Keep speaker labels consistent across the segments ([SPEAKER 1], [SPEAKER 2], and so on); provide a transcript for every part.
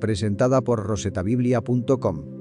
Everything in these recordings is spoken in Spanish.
[SPEAKER 1] presentada por rosetabiblia.com.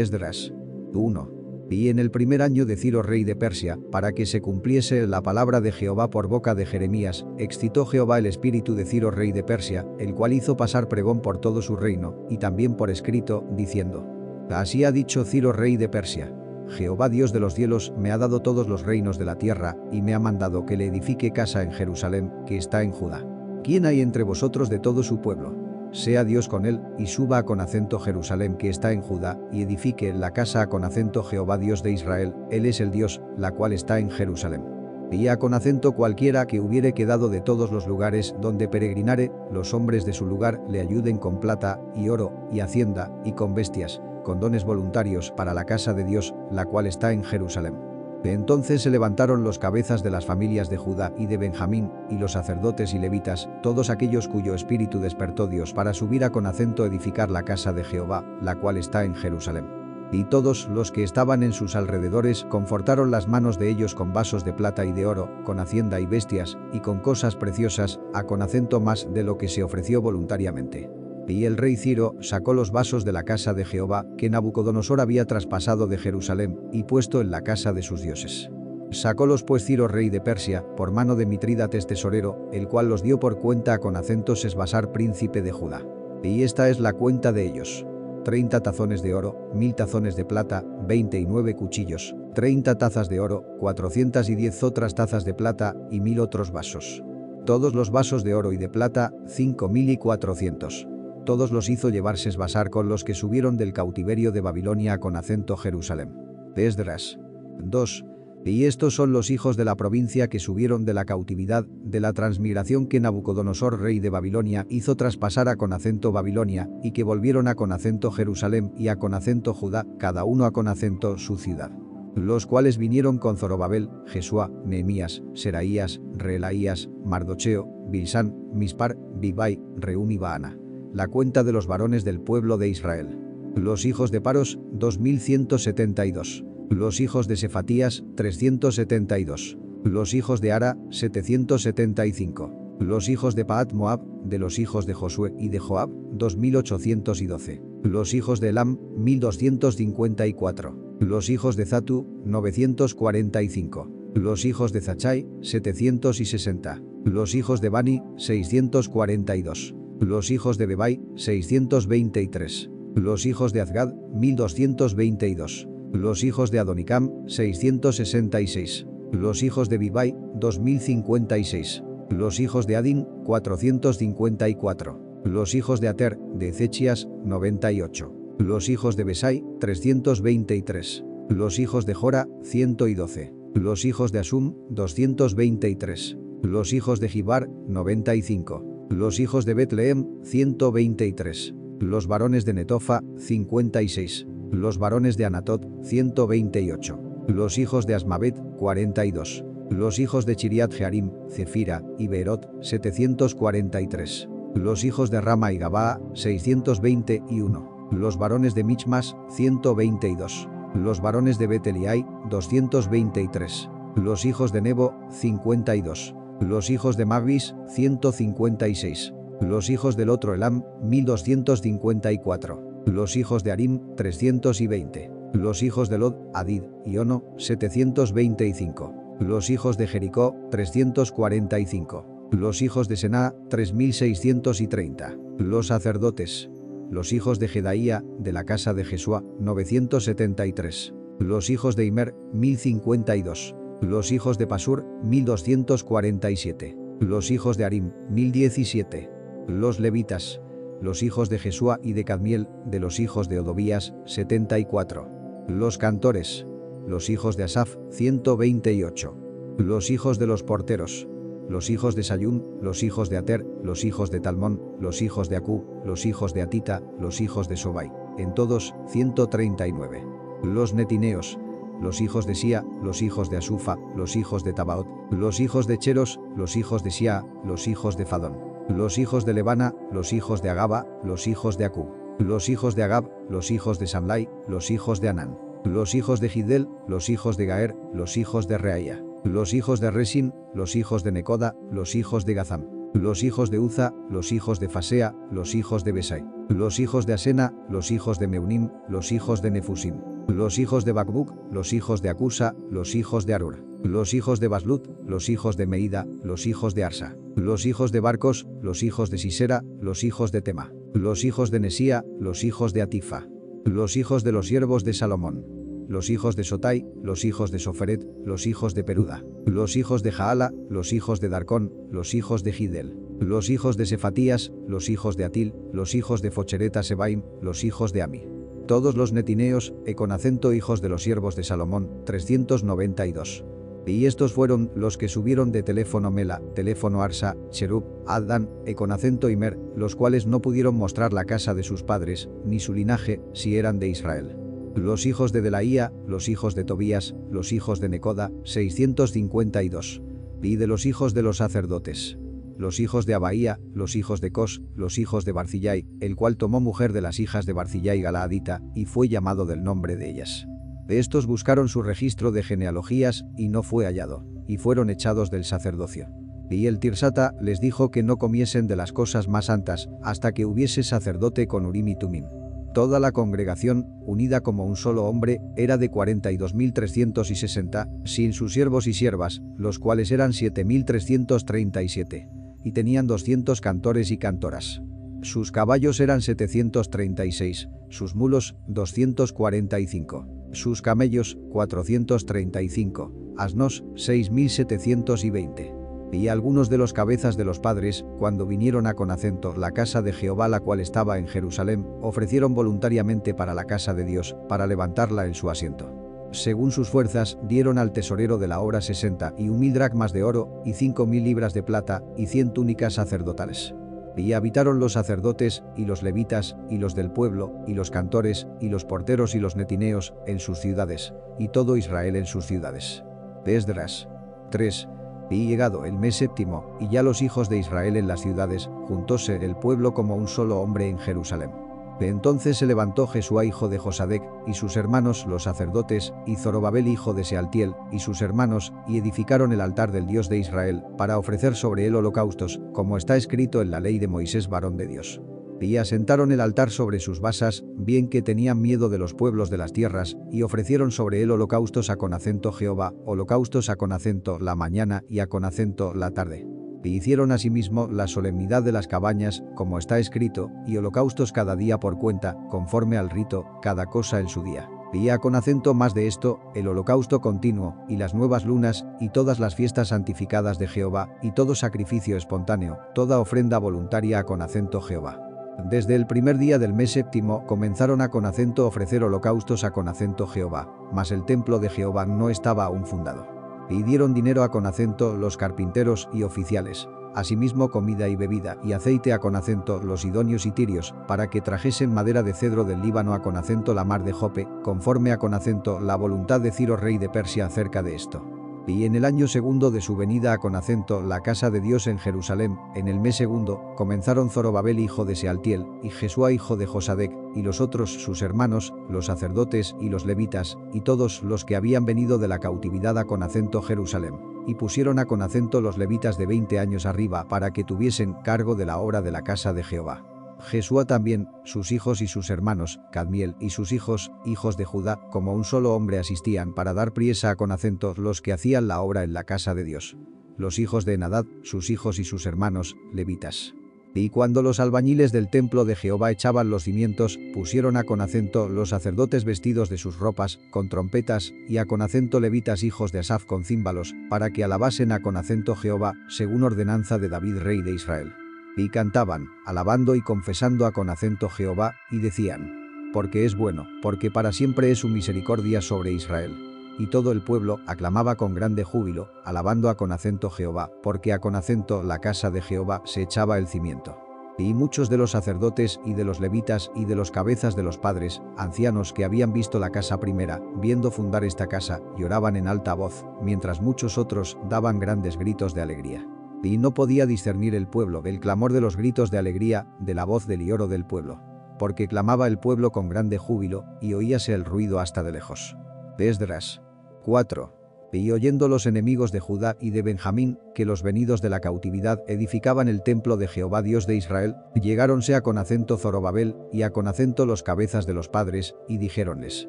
[SPEAKER 1] Esdras 1. Y en el primer año de Ciro rey de Persia, para que se cumpliese la palabra de Jehová por boca de Jeremías, excitó Jehová el espíritu de Ciro rey de Persia, el cual hizo pasar pregón por todo su reino, y también por escrito, diciendo, Así ha dicho Ciro rey de Persia, Jehová Dios de los cielos me ha dado todos los reinos de la tierra, y me ha mandado que le edifique casa en Jerusalén, que está en Judá. ¿Quién hay entre vosotros de todo su pueblo? Sea Dios con él, y suba con acento Jerusalén que está en Judá, y edifique la casa con acento Jehová Dios de Israel, él es el Dios, la cual está en Jerusalén. Y a con acento cualquiera que hubiere quedado de todos los lugares donde peregrinare, los hombres de su lugar le ayuden con plata, y oro, y hacienda, y con bestias, con dones voluntarios para la casa de Dios, la cual está en Jerusalén. Entonces se levantaron los cabezas de las familias de Judá y de Benjamín, y los sacerdotes y levitas, todos aquellos cuyo espíritu despertó Dios para subir a con acento edificar la casa de Jehová, la cual está en Jerusalén. Y todos los que estaban en sus alrededores confortaron las manos de ellos con vasos de plata y de oro, con hacienda y bestias, y con cosas preciosas, a con acento más de lo que se ofreció voluntariamente. Y el rey Ciro sacó los vasos de la casa de Jehová que Nabucodonosor había traspasado de Jerusalén y puesto en la casa de sus dioses. Sacólos pues Ciro rey de Persia, por mano de Mitrídates tesorero, el cual los dio por cuenta con acentos Esbasar príncipe de Judá. Y esta es la cuenta de ellos. 30 tazones de oro, mil tazones de plata, 29 cuchillos, 30 tazas de oro, 410 otras tazas de plata y mil otros vasos. Todos los vasos de oro y de plata, 5400 todos los hizo llevarse esbasar con los que subieron del cautiverio de Babilonia con acento Jerusalén. Esdras. 2. Y estos son los hijos de la provincia que subieron de la cautividad, de la transmigración que Nabucodonosor rey de Babilonia hizo traspasar a con acento Babilonia, y que volvieron a con acento Jerusalén y a con acento Judá, cada uno a con acento su ciudad. Los cuales vinieron con Zorobabel, Jesúa, Nehemías, Seraías, Relaías, Mardocheo, Bilsán, Mispar, Bibai, Reum y Baana. La cuenta de los varones del pueblo de Israel. Los hijos de Paros, 2172. Los hijos de Sefatías, 372. Los hijos de Ara, 775. Los hijos de Paat Moab, de los hijos de Josué y de Joab, 2812. Los hijos de Elam, 1254. Los hijos de Zatu, 945. Los hijos de Zachai, 760. Los hijos de Bani, 642. Los hijos de Bebai, 623. Los hijos de Azgad, 1222. Los hijos de Adonicam, 666. Los hijos de Bibai, 2056. Los hijos de Adin, 454. Los hijos de Ater, de Ezechias, 98. Los hijos de Besai, 323. Los hijos de Jora, 112. Los hijos de Asum, 223. Los hijos de Gibar, 95. Los hijos de Betlehem, 123. Los varones de Netofa, 56. Los varones de Anatot, 128. Los hijos de Asmavet, 42. Los hijos de Chiriat Jearim, Cefira y Berot, 743. Los hijos de Rama y Gabaa, 621. Los varones de Michmas, 122. Los varones de Beteliai, 223. Los hijos de Nebo, 52. Los hijos de Mavis, 156. Los hijos del otro Elam, 1254. Los hijos de Arim, 320. Los hijos de Lod, Adid y Ono, 725. Los hijos de Jericó, 345. Los hijos de Sená, 3630. Los sacerdotes. Los hijos de Jedaía, de la casa de Jesúa, 973. Los hijos de Imer, 1052. Los hijos de Pasur, 1247. Los hijos de Arim, 1017. Los levitas. Los hijos de Jesúa y de Cadmiel, de los hijos de Odobías, 74. Los cantores. Los hijos de Asaf, 128. Los hijos de los porteros. Los hijos de Sayún, los hijos de Ater, los hijos de Talmón, los hijos de Acú, los hijos de Atita, los hijos de Sobai. En todos, 139. Los netineos los hijos de Sia, los hijos de Asufa, los hijos de Tabaot, los hijos de Cheros, los hijos de Sia, los hijos de Fadón. los hijos de Levana, los hijos de Agaba, los hijos de Acub, los hijos de Agab, los hijos de Samlai, los hijos de Anán, los hijos de Gidel, los hijos de Gaer, los hijos de Reaya, los hijos de Resin, los hijos de Necoda, los hijos de Gazam, los hijos de Uza, los hijos de Fasea, los hijos de Besai, los hijos de Asena, los hijos de Meunim, los hijos de Nefusim, los hijos de Bakbuk, los hijos de Acusa, los hijos de Arur, los hijos de Baslut, los hijos de Meida, los hijos de Arsa, los hijos de Barcos, los hijos de Sisera, los hijos de Tema, los hijos de Nesía, los hijos de Atifa, los hijos de los siervos de Salomón, los hijos de Sotai, los hijos de Soferet, los hijos de Peruda, los hijos de Jaala, los hijos de Darcón, los hijos de Gidel, los hijos de Sefatías, los hijos de Atil, los hijos de Fochereta Sebaim, los hijos de Ami. Todos los netineos, e con acento hijos de los siervos de Salomón, 392. Y estos fueron los que subieron de teléfono Mela, teléfono Arsa, Cherub, Addan, e con acento Imer, los cuales no pudieron mostrar la casa de sus padres, ni su linaje, si eran de Israel. Los hijos de Delaía, los hijos de Tobías, los hijos de Necoda, 652. Y de los hijos de los sacerdotes. Los hijos de Abaía, los hijos de Cos, los hijos de Barcillai, el cual tomó mujer de las hijas de Barcillai Galaadita, y fue llamado del nombre de ellas. De estos buscaron su registro de genealogías, y no fue hallado, y fueron echados del sacerdocio. Y el Tirsata les dijo que no comiesen de las cosas más santas, hasta que hubiese sacerdote con Urim y Tumim. Toda la congregación, unida como un solo hombre, era de 42.360, sin sus siervos y siervas, los cuales eran 7.337. Y tenían 200 cantores y cantoras. Sus caballos eran 736, sus mulos 245 sus camellos 435, asnos 6720. Y algunos de los cabezas de los padres, cuando vinieron a Conacento, la casa de Jehová la cual estaba en Jerusalén, ofrecieron voluntariamente para la casa de Dios, para levantarla en su asiento. Según sus fuerzas, dieron al tesorero de la obra 60 y un mil dracmas de oro, y cinco mil libras de plata, y cien túnicas sacerdotales. Y habitaron los sacerdotes, y los levitas, y los del pueblo, y los cantores, y los porteros y los netineos, en sus ciudades, y todo Israel en sus ciudades. Esdras 3. Y llegado el mes séptimo, y ya los hijos de Israel en las ciudades, juntóse el pueblo como un solo hombre en Jerusalén. Entonces se levantó Jesúa hijo de Josadec, y sus hermanos los sacerdotes, y Zorobabel hijo de Sealtiel, y sus hermanos, y edificaron el altar del Dios de Israel, para ofrecer sobre él holocaustos, como está escrito en la ley de Moisés varón de Dios. Y asentaron el altar sobre sus basas, bien que tenían miedo de los pueblos de las tierras, y ofrecieron sobre él holocaustos a con acento Jehová, holocaustos a con acento la mañana y a con acento la tarde y hicieron asimismo la solemnidad de las cabañas, como está escrito, y holocaustos cada día por cuenta, conforme al rito, cada cosa en su día. Y con acento más de esto, el holocausto continuo, y las nuevas lunas, y todas las fiestas santificadas de Jehová, y todo sacrificio espontáneo, toda ofrenda voluntaria con acento Jehová. Desde el primer día del mes séptimo comenzaron a con acento ofrecer holocaustos a con acento Jehová, mas el templo de Jehová no estaba aún fundado y dieron dinero a Conacento los carpinteros y oficiales, asimismo comida y bebida y aceite a Conacento los idóneos y tirios, para que trajesen madera de cedro del Líbano a Conacento la mar de Jope, conforme a Conacento la voluntad de Ciro rey de Persia acerca de esto. Y en el año segundo de su venida a Conacento, la casa de Dios en Jerusalén, en el mes segundo, comenzaron Zorobabel hijo de Sealtiel, y Jesúa hijo de Josadec, y los otros sus hermanos, los sacerdotes y los levitas, y todos los que habían venido de la cautividad a Conacento Jerusalén. Y pusieron a Conacento los levitas de veinte años arriba para que tuviesen cargo de la obra de la casa de Jehová. Jesúa también, sus hijos y sus hermanos, Cadmiel y sus hijos, hijos de Judá, como un solo hombre asistían para dar priesa con acento los que hacían la obra en la casa de Dios. Los hijos de Enadad, sus hijos y sus hermanos, levitas. Y cuando los albañiles del templo de Jehová echaban los cimientos, pusieron a con acento los sacerdotes vestidos de sus ropas, con trompetas, y a con acento levitas hijos de Asaf con címbalos, para que alabasen a con acento Jehová, según ordenanza de David rey de Israel. Y cantaban, alabando y confesando a con acento Jehová, y decían, porque es bueno, porque para siempre es su misericordia sobre Israel. Y todo el pueblo aclamaba con grande júbilo, alabando a con acento Jehová, porque a con acento la casa de Jehová se echaba el cimiento. Y muchos de los sacerdotes y de los levitas y de los cabezas de los padres, ancianos que habían visto la casa primera, viendo fundar esta casa, lloraban en alta voz, mientras muchos otros daban grandes gritos de alegría. Y no podía discernir el pueblo del clamor de los gritos de alegría, de la voz del lloro del pueblo. Porque clamaba el pueblo con grande júbilo, y oíase el ruido hasta de lejos. Esdras 4. Y oyendo los enemigos de Judá y de Benjamín, que los venidos de la cautividad edificaban el templo de Jehová Dios de Israel, llegáronse a con acento Zorobabel y a con acento los cabezas de los padres, y dijéronles,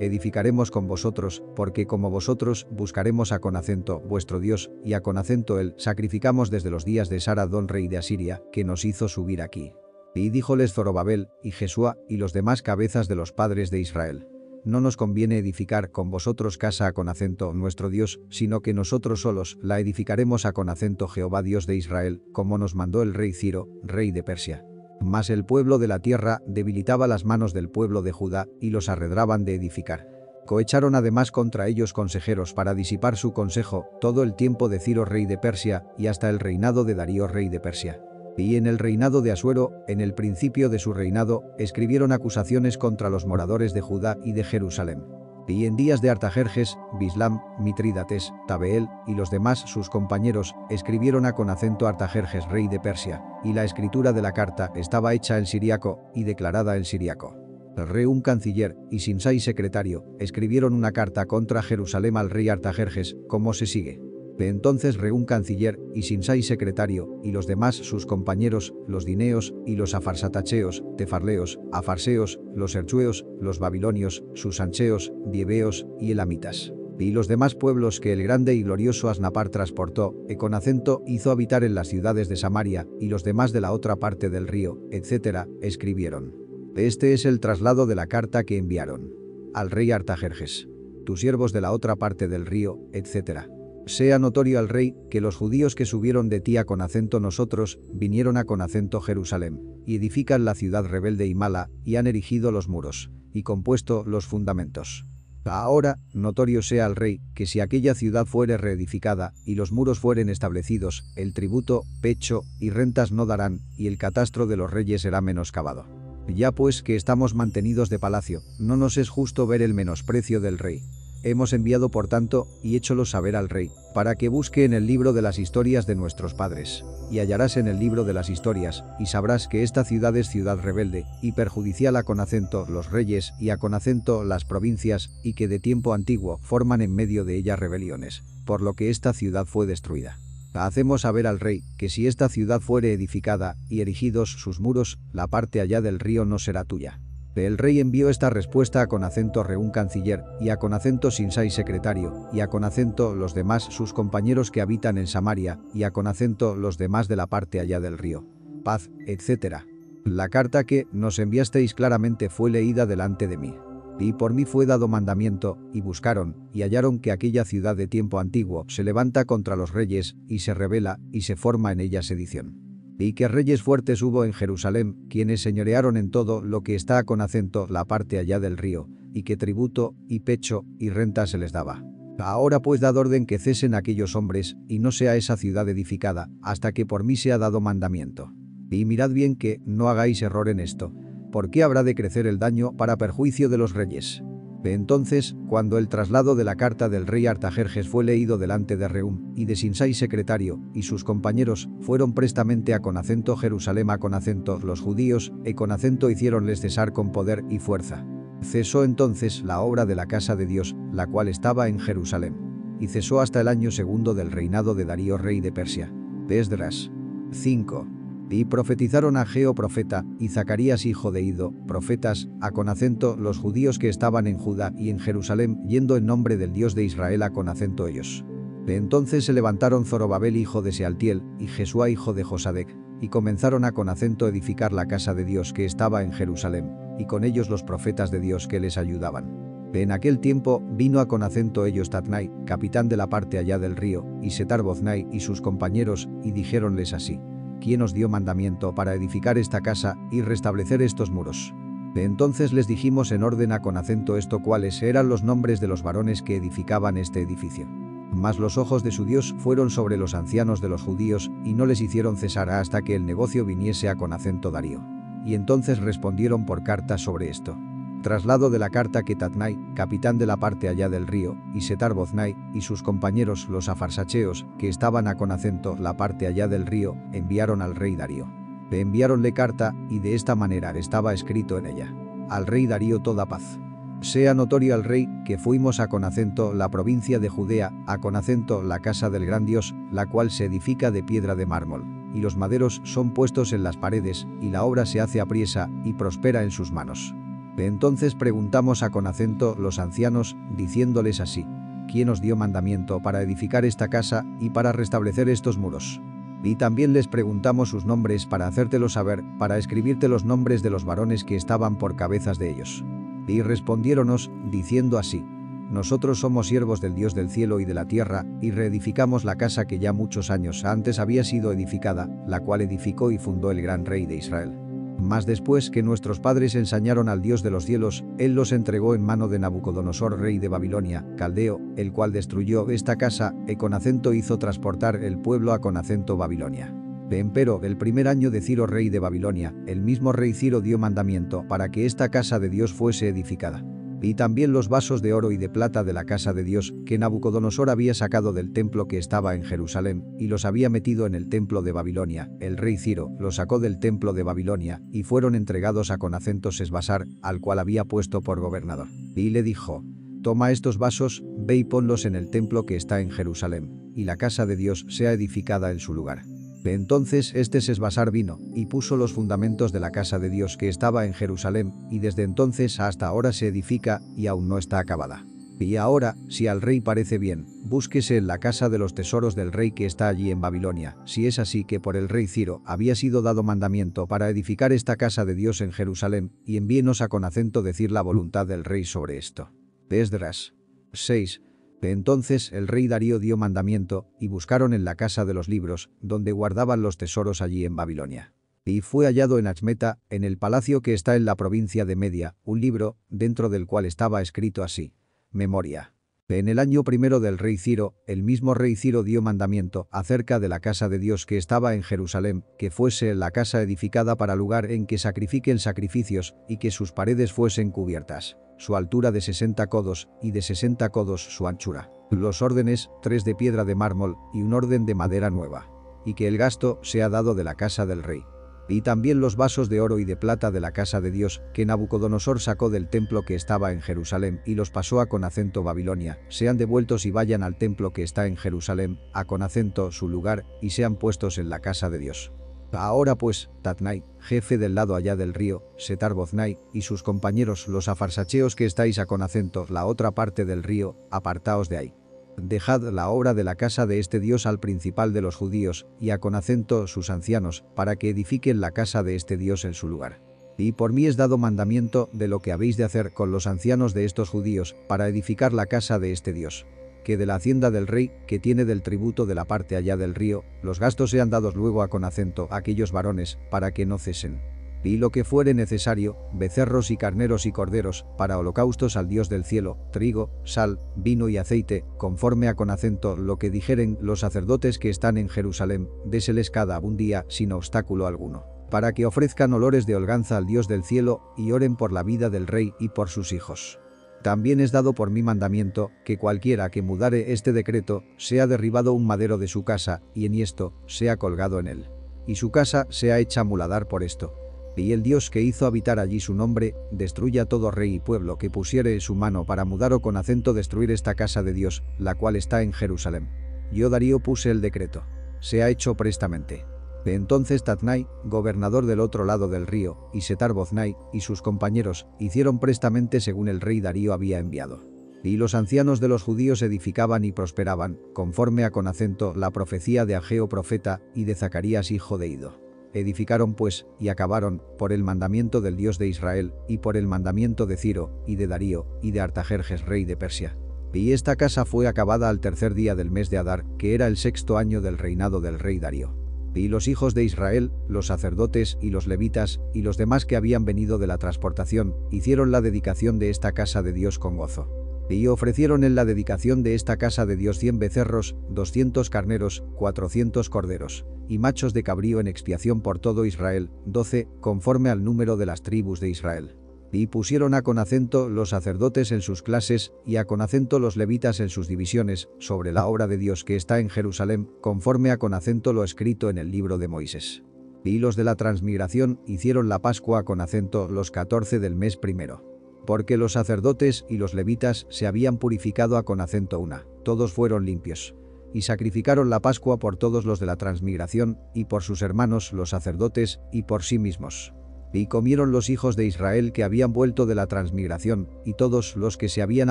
[SPEAKER 1] edificaremos con vosotros, porque como vosotros buscaremos a con acento vuestro Dios, y a con acento él sacrificamos desde los días de Sara don rey de Asiria, que nos hizo subir aquí. Y díjoles Zorobabel, y Jesúa, y los demás cabezas de los padres de Israel. No nos conviene edificar con vosotros casa con acento nuestro Dios, sino que nosotros solos la edificaremos a con acento Jehová Dios de Israel, como nos mandó el rey Ciro, rey de Persia. Mas el pueblo de la tierra debilitaba las manos del pueblo de Judá y los arredraban de edificar. Coecharon además contra ellos consejeros para disipar su consejo todo el tiempo de Ciro rey de Persia y hasta el reinado de Darío rey de Persia. Y en el reinado de Asuero, en el principio de su reinado, escribieron acusaciones contra los moradores de Judá y de Jerusalén. Y en días de Artajerjes, Bislam, Mitrídates, Tabeel y los demás sus compañeros escribieron a con acento Artajerjes rey de Persia, y la escritura de la carta estaba hecha en siriaco y declarada en siriaco. Reún canciller y Sinsai secretario escribieron una carta contra Jerusalén al rey Artajerjes, como se sigue. Entonces Reún canciller y Sinsai secretario y los demás sus compañeros, los dineos y los afarsatacheos, tefarleos, afarseos, los erchueos, los babilonios, sus ancheos, dieveos y elamitas. Y los demás pueblos que el grande y glorioso Asnapar transportó, e con acento hizo habitar en las ciudades de Samaria y los demás de la otra parte del río, etc., escribieron. Este es el traslado de la carta que enviaron. Al rey Artajerjes. Tus siervos de la otra parte del río, etc. Sea notorio al rey que los judíos que subieron de ti a con acento nosotros vinieron a con acento Jerusalén, y edifican la ciudad rebelde y mala, y han erigido los muros, y compuesto los fundamentos. Ahora, notorio sea al rey, que si aquella ciudad fuere reedificada, y los muros fueren establecidos, el tributo, pecho y rentas no darán, y el catastro de los reyes será menoscabado. Ya pues que estamos mantenidos de palacio, no nos es justo ver el menosprecio del rey, Hemos enviado por tanto, y hécholo saber al rey, para que busque en el libro de las historias de nuestros padres. Y hallarás en el libro de las historias, y sabrás que esta ciudad es ciudad rebelde, y perjudicial a con acento los reyes y a con acento las provincias, y que de tiempo antiguo forman en medio de ella rebeliones, por lo que esta ciudad fue destruida. Hacemos saber al rey que si esta ciudad fuere edificada y erigidos sus muros, la parte allá del río no será tuya. El rey envió esta respuesta a con acento Reún canciller, y a con acento Sinsai secretario, y a con acento los demás sus compañeros que habitan en Samaria, y a con acento los demás de la parte allá del río. Paz, etc. La carta que nos enviasteis claramente fue leída delante de mí. Y por mí fue dado mandamiento, y buscaron, y hallaron que aquella ciudad de tiempo antiguo se levanta contra los reyes, y se revela, y se forma en ella sedición y que reyes fuertes hubo en Jerusalén, quienes señorearon en todo lo que está con acento la parte allá del río, y que tributo, y pecho, y renta se les daba. Ahora pues dad orden que cesen aquellos hombres, y no sea esa ciudad edificada, hasta que por mí sea dado mandamiento. Y mirad bien que no hagáis error en esto. ¿Por qué habrá de crecer el daño para perjuicio de los reyes? Entonces, cuando el traslado de la carta del rey Artajerjes fue leído delante de Reum y de Sinsai secretario y sus compañeros, fueron prestamente a con acento Jerusalén a con acento los judíos, e con acento hicieronles cesar con poder y fuerza. Cesó entonces la obra de la casa de Dios, la cual estaba en Jerusalén. Y cesó hasta el año segundo del reinado de Darío rey de Persia. Esdras 5. Y profetizaron a Geo profeta, y Zacarías hijo de Ido, profetas, a con acento los judíos que estaban en Judá y en Jerusalén, yendo en nombre del Dios de Israel a con acento ellos. De entonces se levantaron Zorobabel hijo de Sealtiel, y Jesúa hijo de Josadec, y comenzaron a con acento edificar la casa de Dios que estaba en Jerusalén, y con ellos los profetas de Dios que les ayudaban. En aquel tiempo vino a con acento ellos Tatnai, capitán de la parte allá del río, y Setar Boznai y sus compañeros, y dijéronles así quién os dio mandamiento para edificar esta casa y restablecer estos muros. De entonces les dijimos en orden a con acento esto cuáles eran los nombres de los varones que edificaban este edificio. Mas los ojos de su Dios fueron sobre los ancianos de los judíos y no les hicieron cesar hasta que el negocio viniese a con acento Darío. Y entonces respondieron por carta sobre esto. Traslado de la carta que Tatnai, capitán de la parte allá del río, y Setar Boznai, y sus compañeros los afarsacheos, que estaban a Conacento, la parte allá del río, enviaron al rey Darío. Le enviaronle carta, y de esta manera estaba escrito en ella. Al rey Darío toda paz. Sea notorio al rey que fuimos a Conacento, la provincia de Judea, a Conacento, la casa del gran Dios, la cual se edifica de piedra de mármol, y los maderos son puestos en las paredes, y la obra se hace apriesa, y prospera en sus manos. Entonces preguntamos a Conacento los ancianos, diciéndoles así, ¿quién os dio mandamiento para edificar esta casa y para restablecer estos muros? Y también les preguntamos sus nombres para hacértelo saber, para escribirte los nombres de los varones que estaban por cabezas de ellos. Y respondiéronos, diciendo así, nosotros somos siervos del Dios del cielo y de la tierra, y reedificamos la casa que ya muchos años antes había sido edificada, la cual edificó y fundó el gran rey de Israel. Mas después que nuestros padres ensañaron al Dios de los cielos, él los entregó en mano de Nabucodonosor rey de Babilonia, caldeo, el cual destruyó esta casa, e con acento hizo transportar el pueblo a con acento Babilonia. Empero, el primer año de Ciro rey de Babilonia, el mismo rey Ciro dio mandamiento para que esta casa de Dios fuese edificada y también los vasos de oro y de plata de la casa de Dios que Nabucodonosor había sacado del templo que estaba en Jerusalén y los había metido en el templo de Babilonia. El rey Ciro los sacó del templo de Babilonia y fueron entregados a Conacento Sesbasar, al cual había puesto por gobernador. Y le dijo, toma estos vasos, ve y ponlos en el templo que está en Jerusalén, y la casa de Dios sea edificada en su lugar. Entonces este Sesbasar vino, y puso los fundamentos de la casa de Dios que estaba en Jerusalén, y desde entonces hasta ahora se edifica, y aún no está acabada. Y ahora, si al rey parece bien, búsquese en la casa de los tesoros del rey que está allí en Babilonia, si es así que por el rey Ciro había sido dado mandamiento para edificar esta casa de Dios en Jerusalén, y envíenos a con acento decir la voluntad del rey sobre esto. Esdras 6. Entonces el rey Darío dio mandamiento, y buscaron en la casa de los libros, donde guardaban los tesoros allí en Babilonia. Y fue hallado en Achmeta, en el palacio que está en la provincia de Media, un libro, dentro del cual estaba escrito así. Memoria. En el año primero del rey Ciro, el mismo rey Ciro dio mandamiento acerca de la casa de Dios que estaba en Jerusalén, que fuese la casa edificada para lugar en que sacrifiquen sacrificios y que sus paredes fuesen cubiertas su altura de 60 codos y de 60 codos su anchura. Los órdenes, tres de piedra de mármol y un orden de madera nueva. Y que el gasto sea dado de la casa del rey. Y también los vasos de oro y de plata de la casa de Dios, que Nabucodonosor sacó del templo que estaba en Jerusalén y los pasó a Conacento Babilonia, sean devueltos y vayan al templo que está en Jerusalén, a Conacento su lugar, y sean puestos en la casa de Dios. Ahora pues, Tatnai, jefe del lado allá del río, Setar Boznai, y sus compañeros los afarsacheos que estáis a con acento la otra parte del río, apartaos de ahí. Dejad la obra de la casa de este Dios al principal de los judíos, y a con acento sus ancianos, para que edifiquen la casa de este Dios en su lugar. Y por mí es dado mandamiento de lo que habéis de hacer con los ancianos de estos judíos, para edificar la casa de este Dios que de la hacienda del rey, que tiene del tributo de la parte allá del río, los gastos sean dados luego a con acento a aquellos varones, para que no cesen. Y lo que fuere necesario, becerros y carneros y corderos, para holocaustos al Dios del cielo, trigo, sal, vino y aceite, conforme a con acento lo que dijeren los sacerdotes que están en Jerusalén, déseles cada un día sin obstáculo alguno para que ofrezcan olores de holganza al Dios del cielo y oren por la vida del rey y por sus hijos. También es dado por mi mandamiento, que cualquiera que mudare este decreto, sea derribado un madero de su casa, y en esto, sea colgado en él. Y su casa sea hecha muladar por esto. Y el Dios que hizo habitar allí su nombre, destruya todo rey y pueblo que pusiere su mano para mudar o con acento destruir esta casa de Dios, la cual está en Jerusalén. Yo Darío puse el decreto. Se ha hecho prestamente. Entonces Tatnai, gobernador del otro lado del río, y Setar Boznai y sus compañeros hicieron prestamente según el rey Darío había enviado. Y los ancianos de los judíos edificaban y prosperaban, conforme a con acento la profecía de Ageo profeta y de Zacarías hijo de Ido. Edificaron pues, y acabaron, por el mandamiento del Dios de Israel, y por el mandamiento de Ciro, y de Darío, y de Artajerjes rey de Persia. Y esta casa fue acabada al tercer día del mes de Adar, que era el sexto año del reinado del rey Darío. Y los hijos de Israel, los sacerdotes y los levitas, y los demás que habían venido de la transportación, hicieron la dedicación de esta casa de Dios con gozo. Y ofrecieron en la dedicación de esta casa de Dios cien becerros, doscientos carneros, cuatrocientos corderos, y machos de cabrío en expiación por todo Israel, doce, conforme al número de las tribus de Israel. Y pusieron a con acento los sacerdotes en sus clases y a con acento los levitas en sus divisiones sobre la obra de Dios que está en Jerusalén, conforme a con acento lo escrito en el libro de Moisés. Y los de la transmigración hicieron la Pascua con acento los 14 del mes primero. Porque los sacerdotes y los levitas se habían purificado a con acento una, todos fueron limpios. Y sacrificaron la Pascua por todos los de la transmigración, y por sus hermanos los sacerdotes, y por sí mismos. Y comieron los hijos de Israel que habían vuelto de la transmigración, y todos los que se habían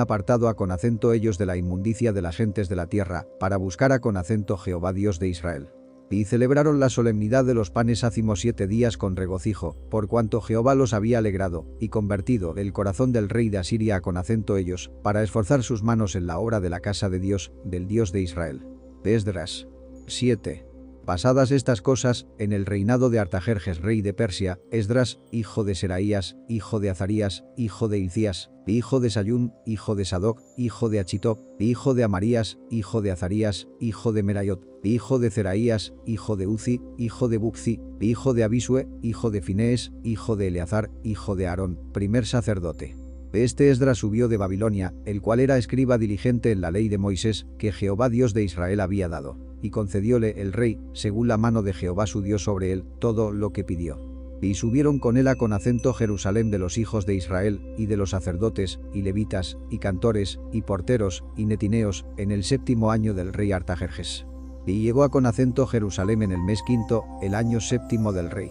[SPEAKER 1] apartado a con acento ellos de la inmundicia de las gentes de la tierra, para buscar a con acento Jehová Dios de Israel. Y celebraron la solemnidad de los panes ácimos siete días con regocijo, por cuanto Jehová los había alegrado, y convertido el corazón del rey de Asiria con acento ellos, para esforzar sus manos en la obra de la casa de Dios, del Dios de Israel. Esdras 7. Pasadas estas cosas, en el reinado de Artajerjes rey de Persia, Esdras, hijo de Seraías, hijo de Azarías, hijo de Ilcías, hijo de Sayún, hijo de Sadoc, hijo de Achitob, hijo de Amarías, hijo de Azarías, hijo de Merayot, hijo de Zeraías, hijo de Uzi, hijo de Buxi, hijo de Abisue, hijo de Finees, hijo de Eleazar, hijo de Aarón, primer sacerdote. Este Esdras subió de Babilonia, el cual era escriba diligente en la ley de Moisés, que Jehová Dios de Israel había dado y concedióle el rey, según la mano de Jehová su Dios sobre él, todo lo que pidió. Y subieron con él a con acento Jerusalén de los hijos de Israel, y de los sacerdotes, y levitas, y cantores, y porteros, y netineos, en el séptimo año del rey Artajerjes. Y llegó a con acento Jerusalén en el mes quinto, el año séptimo del rey.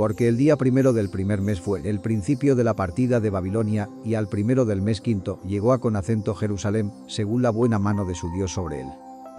[SPEAKER 1] Porque el día primero del primer mes fue el principio de la partida de Babilonia, y al primero del mes quinto llegó a con acento Jerusalén, según la buena mano de su Dios sobre él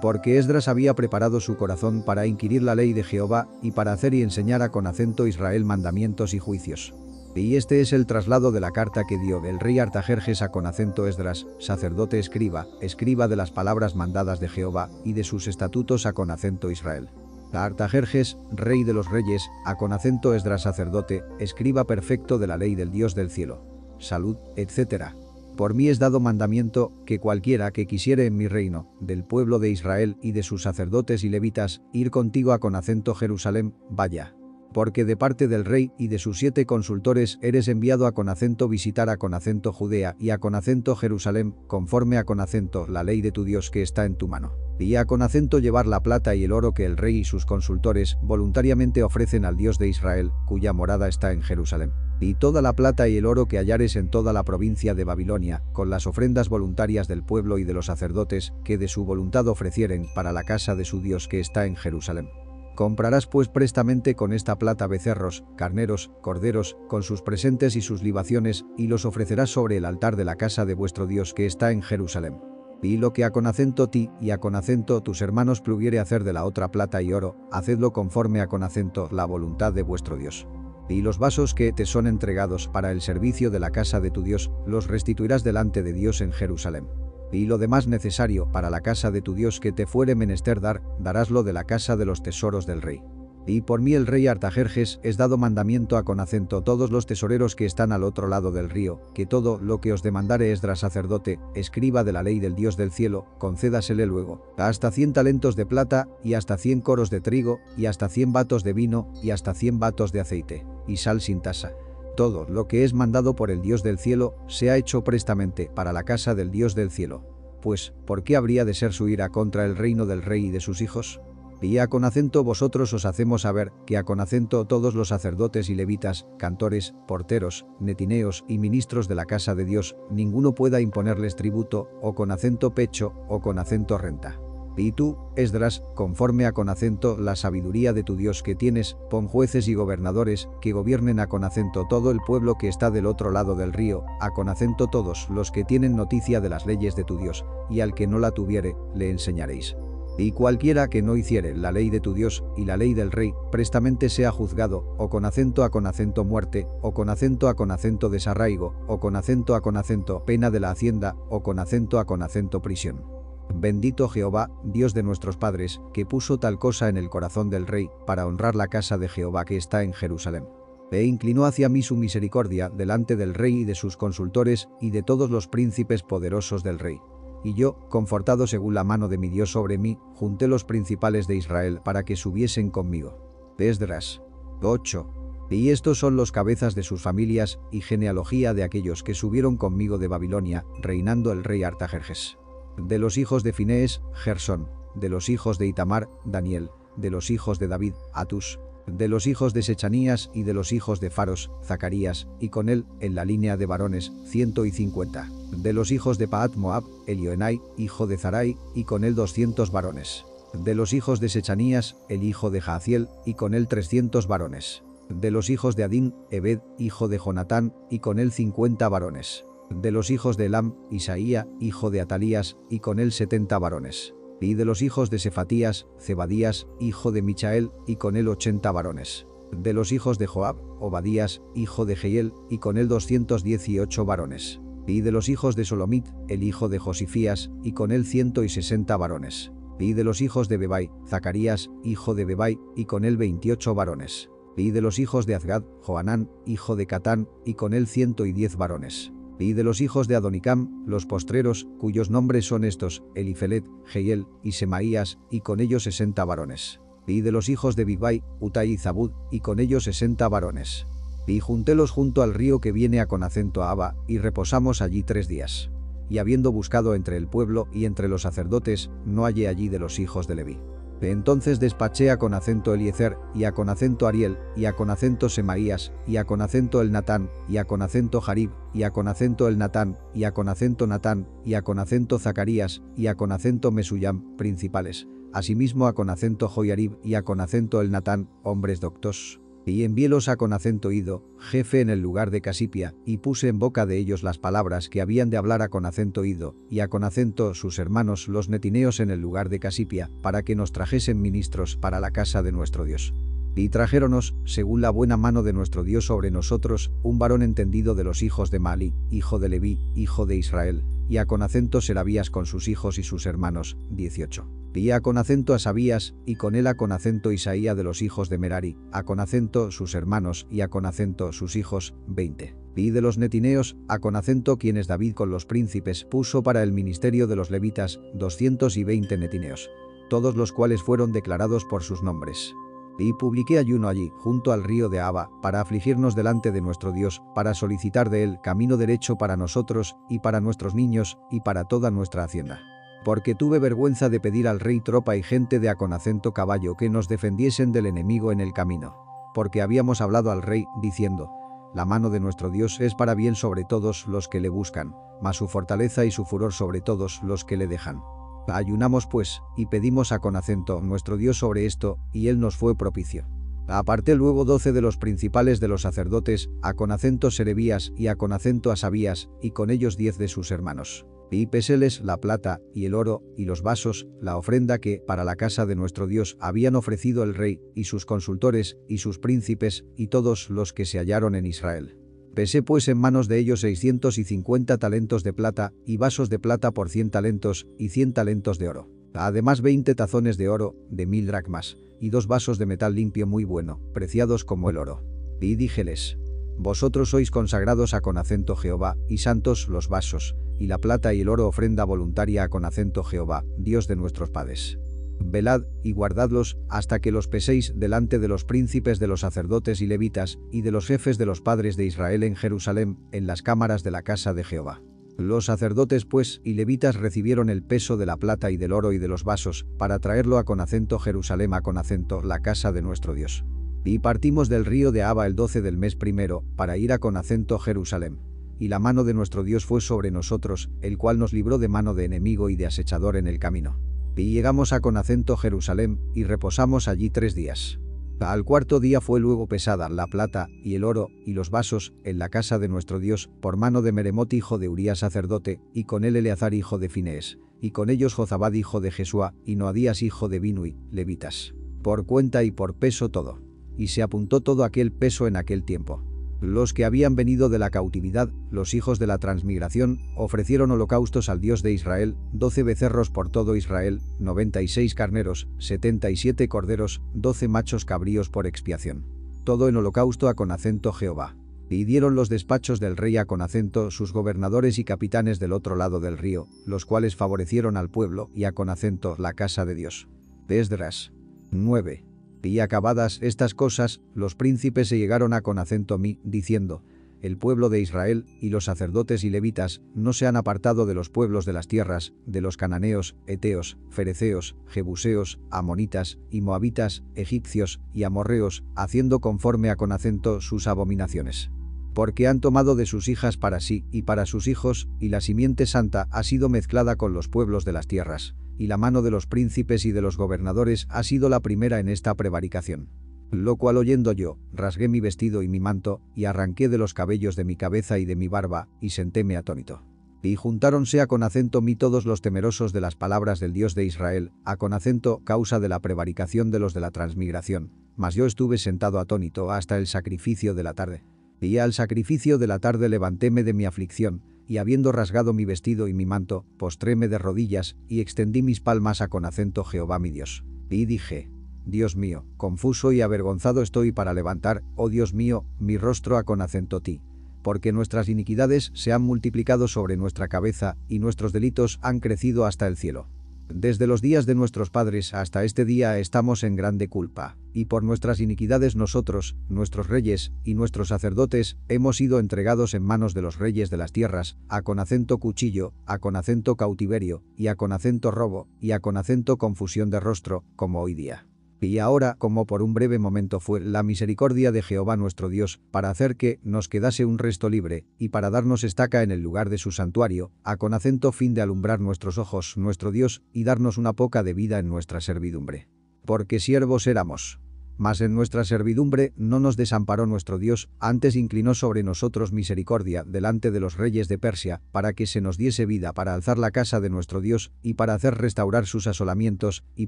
[SPEAKER 1] porque Esdras había preparado su corazón para inquirir la ley de Jehová y para hacer y enseñar a con acento Israel mandamientos y juicios. Y este es el traslado de la carta que dio el rey Artajerjes a con acento Esdras, sacerdote escriba, escriba de las palabras mandadas de Jehová y de sus estatutos a con acento Israel. Artajerjes, rey de los reyes, a con acento Esdras sacerdote, escriba perfecto de la ley del Dios del cielo. Salud, etc. Por mí es dado mandamiento que cualquiera que quisiere en mi reino, del pueblo de Israel y de sus sacerdotes y levitas, ir contigo a con acento Jerusalén, vaya. Porque de parte del rey y de sus siete consultores eres enviado a con acento visitar a con acento Judea y a con acento Jerusalén, conforme a con acento la ley de tu Dios que está en tu mano. Y a con acento llevar la plata y el oro que el rey y sus consultores voluntariamente ofrecen al Dios de Israel, cuya morada está en Jerusalén y toda la plata y el oro que hallares en toda la provincia de Babilonia, con las ofrendas voluntarias del pueblo y de los sacerdotes, que de su voluntad ofrecieren para la casa de su Dios que está en Jerusalén. Comprarás pues prestamente con esta plata becerros, carneros, corderos, con sus presentes y sus libaciones, y los ofrecerás sobre el altar de la casa de vuestro Dios que está en Jerusalén. Y lo que a con acento ti y a con acento tus hermanos pluviere hacer de la otra plata y oro, hacedlo conforme a con acento la voluntad de vuestro Dios y los vasos que te son entregados para el servicio de la casa de tu Dios, los restituirás delante de Dios en Jerusalén. Y lo demás necesario para la casa de tu Dios que te fuere menester dar, daráslo de la casa de los tesoros del rey. Y por mí el rey Artajerjes es dado mandamiento a con acento todos los tesoreros que están al otro lado del río, que todo lo que os demandare Esdras sacerdote, escriba de la ley del Dios del cielo, concédasele luego, hasta cien talentos de plata, y hasta cien coros de trigo, y hasta cien batos de vino, y hasta cien batos de aceite, y sal sin tasa. Todo lo que es mandado por el Dios del cielo, se ha hecho prestamente para la casa del Dios del cielo. Pues, ¿por qué habría de ser su ira contra el reino del rey y de sus hijos? Y a con acento vosotros os hacemos saber que a con acento todos los sacerdotes y levitas, cantores, porteros, netineos y ministros de la casa de Dios, ninguno pueda imponerles tributo, o con acento pecho, o con acento renta. Y tú, Esdras, conforme a con acento la sabiduría de tu Dios que tienes, pon jueces y gobernadores, que gobiernen a con acento todo el pueblo que está del otro lado del río, a con acento todos los que tienen noticia de las leyes de tu Dios, y al que no la tuviere, le enseñaréis. Y cualquiera que no hiciere la ley de tu Dios y la ley del rey, prestamente sea juzgado, o con acento a con acento muerte, o con acento a con acento desarraigo, o con acento a con acento pena de la hacienda, o con acento a con acento prisión. Bendito Jehová, Dios de nuestros padres, que puso tal cosa en el corazón del rey, para honrar la casa de Jehová que está en Jerusalén. E inclinó hacia mí su misericordia delante del rey y de sus consultores y de todos los príncipes poderosos del rey y yo, confortado según la mano de mi Dios sobre mí, junté los principales de Israel para que subiesen conmigo. Esdras 8. Y estos son los cabezas de sus familias y genealogía de aquellos que subieron conmigo de Babilonia, reinando el rey Artajerjes. De los hijos de Finees, Gersón. De los hijos de Itamar, Daniel. De los hijos de David, Atus. De los hijos de Sechanías y de los hijos de Faros, Zacarías, y con él, en la línea de varones, ciento y cincuenta. De los hijos de Paat Moab, Elioenai, hijo de Zarai, y con él doscientos varones. De los hijos de Sechanías, el hijo de Jaaziel, y con él trescientos varones. De los hijos de Adín, Ebed, hijo de Jonatán, y con él cincuenta varones. De los hijos de Elam, Isaía, hijo de Atalías, y con él setenta varones y de los hijos de Sefatías, Zebadías, hijo de Michael, y con él ochenta varones. De los hijos de Joab, Obadías, hijo de Jehiel, y con él doscientos dieciocho varones. Y de los hijos de Solomit, el hijo de Josifías, y con él ciento y sesenta varones. Y de los hijos de Bebai, Zacarías, hijo de Bebai, y con él veintiocho varones. Y de los hijos de Azgad, Joanán, hijo de Catán, y con él ciento y diez varones y de los hijos de Adonicam, los postreros, cuyos nombres son estos, Elifelet, Geiel y Semaías, y con ellos sesenta varones. Y de los hijos de Bigbai, Utai y Zabud, y con ellos sesenta varones. Y juntélos junto al río que viene a con acento a Abba, y reposamos allí tres días. Y habiendo buscado entre el pueblo y entre los sacerdotes, no hallé allí de los hijos de Leví. Entonces despaché a con acento Eliezer, y a con acento Ariel, y a con acento Semaías, y a con acento el Natán, y a con acento Jarib, y a con acento el Natán, y a con acento Natán, y a con acento Zacarías, y a con acento Mesuyam, principales. Asimismo a con acento Joyarib y a con acento el Natán, hombres doctos. Y enviélos a con acento ido, jefe en el lugar de Casipia, y puse en boca de ellos las palabras que habían de hablar a con acento ido, y a con acento sus hermanos los netineos en el lugar de Casipia, para que nos trajesen ministros para la casa de nuestro Dios. Y trajéronos, según la buena mano de nuestro Dios sobre nosotros, un varón entendido de los hijos de Mali, hijo de Leví, hijo de Israel, y a con acento Serabías con sus hijos y sus hermanos, 18. Y a con acento a Sabías, y con él con acento Isaía de los hijos de Merari, a con acento sus hermanos y a con acento sus hijos, 20. Y de los netineos, a con acento quienes David con los príncipes puso para el ministerio de los levitas, 220 netineos. Todos los cuales fueron declarados por sus nombres. Y publiqué ayuno allí, junto al río de Abba, para afligirnos delante de nuestro Dios, para solicitar de él camino derecho para nosotros, y para nuestros niños, y para toda nuestra hacienda. Porque tuve vergüenza de pedir al rey tropa y gente de aconacento caballo que nos defendiesen del enemigo en el camino. Porque habíamos hablado al rey, diciendo, la mano de nuestro Dios es para bien sobre todos los que le buscan, mas su fortaleza y su furor sobre todos los que le dejan. Ayunamos pues, y pedimos a Conacento nuestro Dios sobre esto, y él nos fue propicio. Aparté luego doce de los principales de los sacerdotes, a Conacento Serebías y a Conacento Asabías, y con ellos diez de sus hermanos. Y peséles la plata, y el oro, y los vasos, la ofrenda que, para la casa de nuestro Dios, habían ofrecido el rey, y sus consultores, y sus príncipes, y todos los que se hallaron en Israel. Pesé pues en manos de ellos seiscientos y cincuenta talentos de plata, y vasos de plata por cien talentos, y cien talentos de oro. Además veinte tazones de oro, de mil dracmas, y dos vasos de metal limpio muy bueno, preciados como el oro. Y díjeles, Vosotros sois consagrados a con acento Jehová, y santos los vasos, y la plata y el oro ofrenda voluntaria a con acento Jehová, Dios de nuestros padres velad y guardadlos hasta que los peséis delante de los príncipes de los sacerdotes y levitas y de los jefes de los padres de Israel en Jerusalén, en las cámaras de la casa de Jehová. Los sacerdotes pues y levitas recibieron el peso de la plata y del oro y de los vasos, para traerlo a con acento Jerusalén a con acento la casa de nuestro Dios. Y partimos del río de Aba el 12 del mes primero, para ir a con acento Jerusalén. Y la mano de nuestro Dios fue sobre nosotros, el cual nos libró de mano de enemigo y de asechador en el camino. Y llegamos a con acento Jerusalén, y reposamos allí tres días. Al cuarto día fue luego pesada la plata, y el oro, y los vasos, en la casa de nuestro Dios, por mano de Meremot hijo de Urías sacerdote, y con él Eleazar hijo de Finees, y con ellos Jozabad hijo de Jesúa, y Noadías hijo de Binui, levitas. Por cuenta y por peso todo. Y se apuntó todo aquel peso en aquel tiempo. Los que habían venido de la cautividad, los hijos de la transmigración, ofrecieron holocaustos al Dios de Israel, doce becerros por todo Israel, noventa y seis carneros, setenta y siete corderos, doce machos cabríos por expiación. Todo en holocausto a con acento Jehová. Y dieron los despachos del rey a con acento sus gobernadores y capitanes del otro lado del río, los cuales favorecieron al pueblo y a con acento la casa de Dios. Esdras. 9. Y acabadas estas cosas, los príncipes se llegaron a con acento mí, diciendo, el pueblo de Israel y los sacerdotes y levitas no se han apartado de los pueblos de las tierras, de los cananeos, eteos, fereceos, jebuseos, amonitas y moabitas, egipcios y amorreos, haciendo conforme a con acento sus abominaciones. Porque han tomado de sus hijas para sí y para sus hijos, y la simiente santa ha sido mezclada con los pueblos de las tierras, y la mano de los príncipes y de los gobernadores ha sido la primera en esta prevaricación. Lo cual oyendo yo, rasgué mi vestido y mi manto, y arranqué de los cabellos de mi cabeza y de mi barba, y sentéme atónito. Y juntáronse a con acento mí todos los temerosos de las palabras del Dios de Israel, a con acento causa de la prevaricación de los de la transmigración. Mas yo estuve sentado atónito hasta el sacrificio de la tarde. Y al sacrificio de la tarde levantéme de mi aflicción, y habiendo rasgado mi vestido y mi manto, postréme de rodillas, y extendí mis palmas a con acento Jehová mi Dios. Y dije, Dios mío, confuso y avergonzado estoy para levantar, oh Dios mío, mi rostro a con acento ti. Porque nuestras iniquidades se han multiplicado sobre nuestra cabeza y nuestros delitos han crecido hasta el cielo. Desde los días de nuestros padres hasta este día estamos en grande culpa, y por nuestras iniquidades nosotros, nuestros reyes y nuestros sacerdotes, hemos sido entregados en manos de los reyes de las tierras, a con acento cuchillo, a con acento cautiverio, y a con acento robo, y a con acento confusión de rostro, como hoy día. Y ahora, como por un breve momento fue la misericordia de Jehová nuestro Dios, para hacer que nos quedase un resto libre, y para darnos estaca en el lugar de su santuario, a con acento fin de alumbrar nuestros ojos, nuestro Dios, y darnos una poca de vida en nuestra servidumbre. Porque siervos éramos. Mas en nuestra servidumbre no nos desamparó nuestro Dios, antes inclinó sobre nosotros misericordia delante de los reyes de Persia, para que se nos diese vida para alzar la casa de nuestro Dios, y para hacer restaurar sus asolamientos, y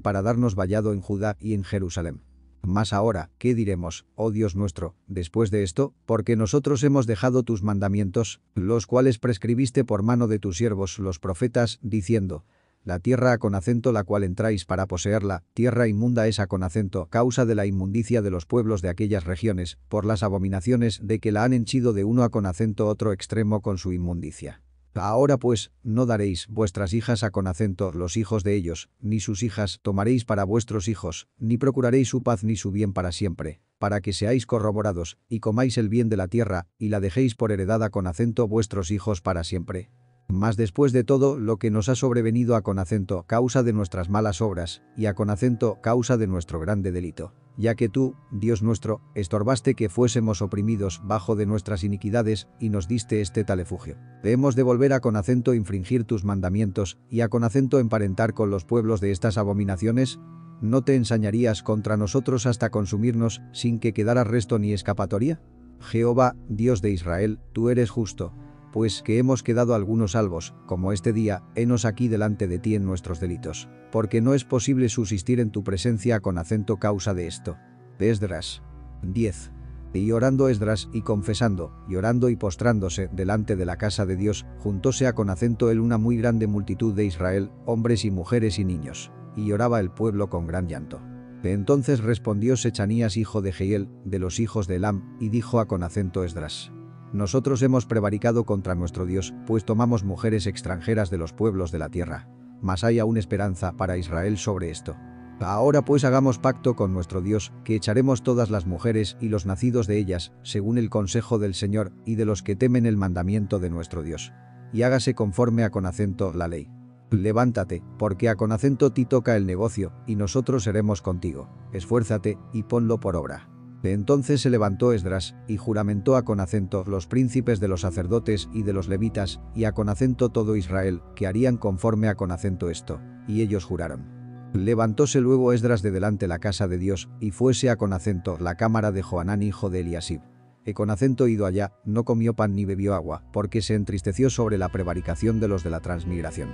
[SPEAKER 1] para darnos vallado en Judá y en Jerusalén. Mas ahora, ¿qué diremos, oh Dios nuestro, después de esto? Porque nosotros hemos dejado tus mandamientos, los cuales prescribiste por mano de tus siervos los profetas, diciendo, la tierra con acento la cual entráis para poseerla, tierra inmunda esa con acento, causa de la inmundicia de los pueblos de aquellas regiones, por las abominaciones de que la han henchido de uno a con acento otro extremo con su inmundicia. Ahora pues, no daréis vuestras hijas a con acento los hijos de ellos, ni sus hijas tomaréis para vuestros hijos, ni procuraréis su paz ni su bien para siempre, para que seáis corroborados, y comáis el bien de la tierra, y la dejéis por heredada con acento vuestros hijos para siempre. Mas después de todo lo que nos ha sobrevenido a con acento causa de nuestras malas obras, y a con acento causa de nuestro grande delito. Ya que tú, Dios nuestro, estorbaste que fuésemos oprimidos bajo de nuestras iniquidades y nos diste este talefugio. Debemos de volver a con acento infringir tus mandamientos y a con acento emparentar con los pueblos de estas abominaciones, ¿no te ensañarías contra nosotros hasta consumirnos sin que quedara resto ni escapatoria? Jehová, Dios de Israel, tú eres justo, pues que hemos quedado algunos salvos, como este día, henos aquí delante de ti en nuestros delitos, porque no es posible subsistir en tu presencia con acento causa de esto. Esdras. 10. Y orando Esdras y confesando, llorando y postrándose delante de la casa de Dios, juntóse a con acento él una muy grande multitud de Israel, hombres y mujeres y niños, y lloraba el pueblo con gran llanto. Entonces respondió Sechanías hijo de Jehiel, de los hijos de Elam, y dijo a con acento Esdras. Nosotros hemos prevaricado contra nuestro Dios, pues tomamos mujeres extranjeras de los pueblos de la tierra. Mas hay aún esperanza para Israel sobre esto. Ahora pues hagamos pacto con nuestro Dios, que echaremos todas las mujeres y los nacidos de ellas, según el consejo del Señor y de los que temen el mandamiento de nuestro Dios. Y hágase conforme a con acento la ley. Levántate, porque a con acento ti toca el negocio, y nosotros seremos contigo. Esfuérzate y ponlo por obra. Entonces se levantó Esdras, y juramentó a con acento los príncipes de los sacerdotes y de los levitas, y a con acento todo Israel, que harían conforme a con acento esto. Y ellos juraron. Levantóse luego Esdras de delante la casa de Dios, y fuese a con acento la cámara de Joanán hijo de Eliasib. Y con acento ido allá, no comió pan ni bebió agua, porque se entristeció sobre la prevaricación de los de la transmigración.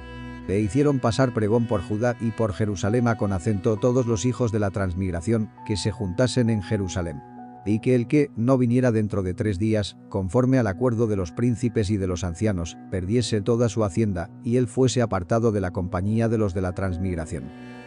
[SPEAKER 1] Le hicieron pasar pregón por Judá y por Jerusalén a con acento todos los hijos de la transmigración que se juntasen en Jerusalén. Y que el que no viniera dentro de tres días, conforme al acuerdo de los príncipes y de los ancianos, perdiese toda su hacienda, y él fuese apartado de la compañía de los de la transmigración.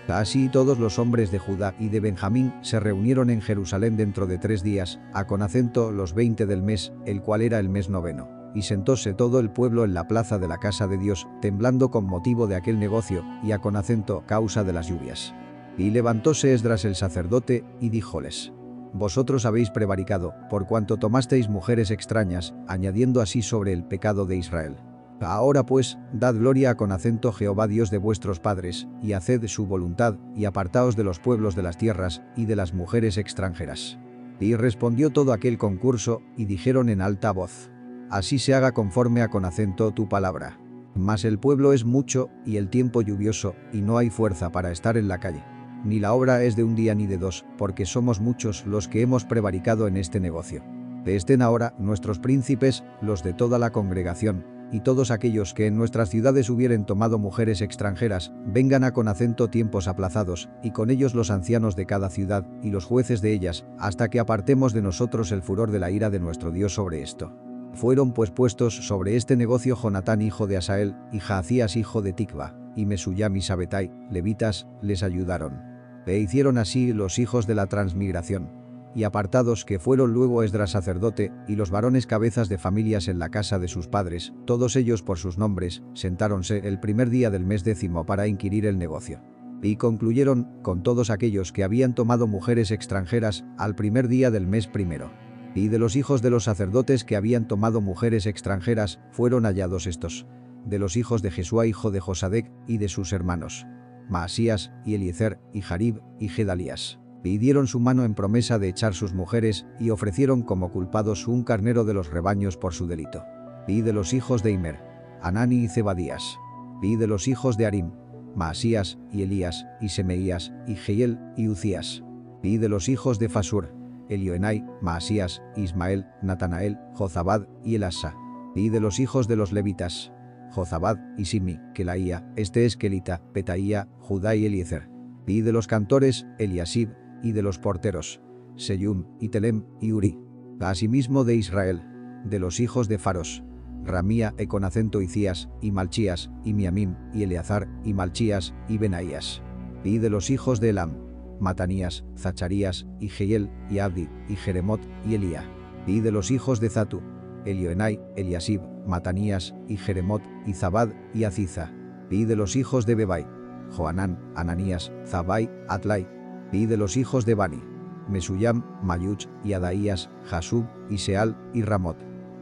[SPEAKER 1] Así todos los hombres de Judá y de Benjamín se reunieron en Jerusalén dentro de tres días, a con acento los veinte del mes, el cual era el mes noveno y sentóse todo el pueblo en la plaza de la casa de Dios, temblando con motivo de aquel negocio y a con acento causa de las lluvias. Y levantóse Esdras el sacerdote, y díjoles, Vosotros habéis prevaricado, por cuanto tomasteis mujeres extrañas, añadiendo así sobre el pecado de Israel. Ahora pues, dad gloria con acento Jehová Dios de vuestros padres, y haced su voluntad, y apartaos de los pueblos de las tierras, y de las mujeres extranjeras. Y respondió todo aquel concurso, y dijeron en alta voz, Así se haga conforme a con acento tu palabra. Mas el pueblo es mucho, y el tiempo lluvioso, y no hay fuerza para estar en la calle ni la obra es de un día ni de dos, porque somos muchos los que hemos prevaricado en este negocio. Estén ahora nuestros príncipes, los de toda la congregación, y todos aquellos que en nuestras ciudades hubieren tomado mujeres extranjeras, vengan a con acento tiempos aplazados, y con ellos los ancianos de cada ciudad, y los jueces de ellas, hasta que apartemos de nosotros el furor de la ira de nuestro Dios sobre esto. Fueron pues puestos sobre este negocio Jonatán hijo de Asael, y Jaacías hijo de Tikva, y Mesuyam y Sabetai, levitas, les ayudaron. E hicieron así los hijos de la transmigración. Y apartados que fueron luego Esdras sacerdote, y los varones cabezas de familias en la casa de sus padres, todos ellos por sus nombres, sentáronse el primer día del mes décimo para inquirir el negocio. Y concluyeron, con todos aquellos que habían tomado mujeres extranjeras, al primer día del mes primero. Y de los hijos de los sacerdotes que habían tomado mujeres extranjeras, fueron hallados estos. De los hijos de Jesúa hijo de Josadec, y de sus hermanos. Maasías, y Eliezer, y Jarib, y Gedalías. Pidieron su mano en promesa de echar sus mujeres, y ofrecieron como culpados un carnero de los rebaños por su delito. Y de los hijos de Imer, Anani y Zebadías. Y de los hijos de Arim, Maasías, y Elías, y Semeías, y Geiel, y Ucías. Y de los hijos de Fasur, Elioenai, Maasías, Ismael, Natanael, Jozabad, y Elasa. Y de los hijos de los levitas, Jozabad, y Simi, Kelaía, este es Kelita, Petaía, Judá y Eliezer. Y de los cantores, Eliasib, y de los porteros, Seyum, y Telem, y Uri. Asimismo de Israel, de los hijos de Faros, Ramía e con acento Icías, y Malchías, y Miamim, y Eleazar, y Malchías, y Benaías. Y de los hijos de Elam, Matanías, Zacharías, y Geiel, y Abdi, y Jeremot, y Elía. Y de los hijos de Zatu, Elioenai, Eliasib, Matanías, y Jeremot, y Zabad, y Aziza. Y de los hijos de Bebai, Joanán, Ananías, Zabai, Atlai. Y de los hijos de Bani, Mesuyam, Mayuch, y Adaías, Jasub, y Seal, y Ramot.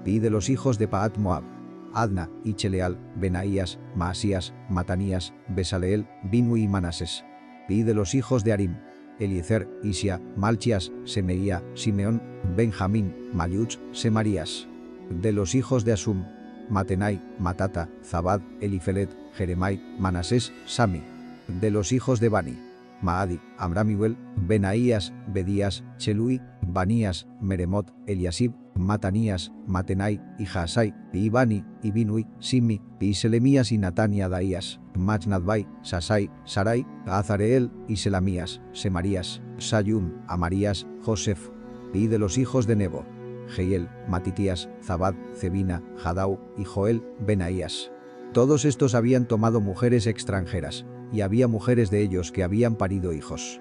[SPEAKER 1] Y de los hijos de Paat Moab, Adna, y Cheleal, Benaías, Maasías, Matanías, Besaleel, Binu y Manases. Y de los hijos de Arim, Eliezer, Isia, Malchias, Semeía, Simeón, Benjamín, Mayuch, Semarías de los hijos de Asum, Matenai, Matata, Zabad, Elifelet, Jeremai, Manasés, Sami. De los hijos de Bani, Maadi, Amramiuel, Benaías, Bedías, Chelui, Banías, Meremot, Eliasib, Matanías, Matenai, y Hasai, y Bani, y Binui, Simi, y Selemías y Natania Daías, Machnadbai, Sasai, Sarai, Azareel, y Selamías, Semarías, Sayum, Amarías, Josef. Y de los hijos de Nebo, Geiel, Matitías, Zabad, Cebina, Hadau y Joel, Benaías. Todos estos habían tomado mujeres extranjeras, y había mujeres de ellos que habían parido hijos.